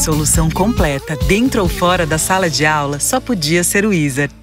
Solução completa dentro ou fora da sala de aula só podia ser o Wizard.